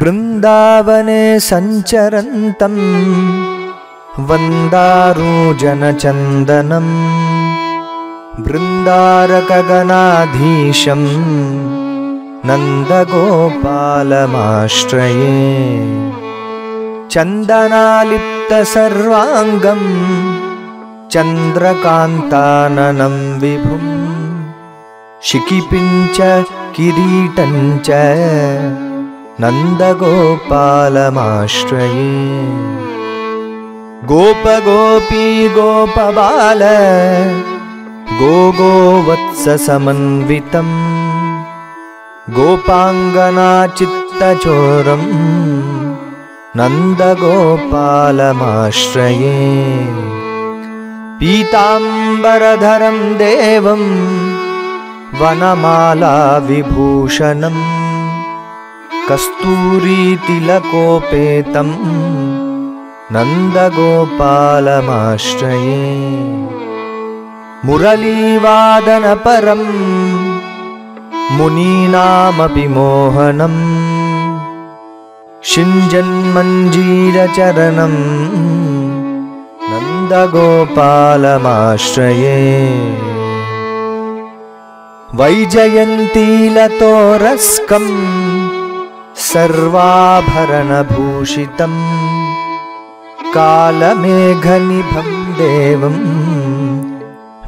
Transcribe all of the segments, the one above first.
बृन्दावने सञ्चरन्तम् वन्दारोजनचन्दनम् बृन्दारकगणाधीशम् नन्दगोपालमाश्रये चन्दनालिप्तसर्वाङ्गम् चन्द्रकान्ताननं विभुम् शिकिपिञ्च किरीटञ्च नन्दगोपालमाश्रये। गोपगोपी गोपबाल गो गोवत्ससमन्वितम् गोपाङ्गनाचित्तचोरम् नन्दगोपालमाश्रये। पीताम्बरधरं देवं वनमालाविभूषणम् कस्तूरीतिलकोपेतम् नन्दगोपालमाश्रये। मुरलीवादनपरम् मुनीनामपि मोहनम् शिञ्जन्मञ्जीरचरणम् नन्दगोपालमाश्रये। वैजयन्तीलतोरस्कम् सर्वाभरणभूषितम् कालमेघनिभं देवम्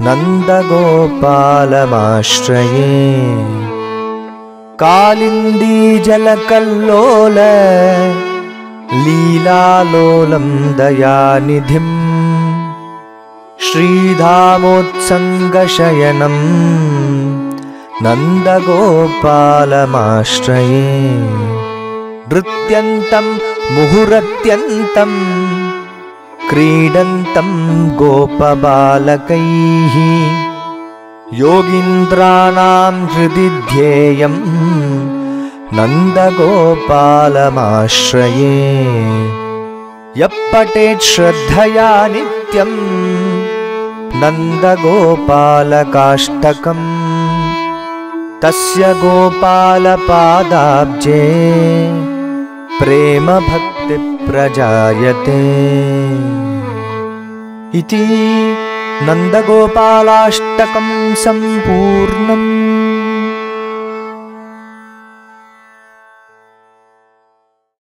नन्दगोपालमाश्रये। कालिन्दीजलकल्लोल लीलालोलं दयानिधिम् श्रीधामोत्सङ्गशयनम् नन्दगोपालमाश्रये नृत्यन्तं मुहुरत्यन्तम् क्रीडन्तं गोपबालकैः। योगीन्द्राणां हृदि ध्येयम् नन्दगोपालमाश्रये। यः पठेत् श्रद्धया नित्यम् नन्दगोपालकाष्टकम्। तस्य गोपालपादाब्जे प्रेमभक्तिप्रजायते। इति नन्दगोपालाष्टकं सम्पूर्णम्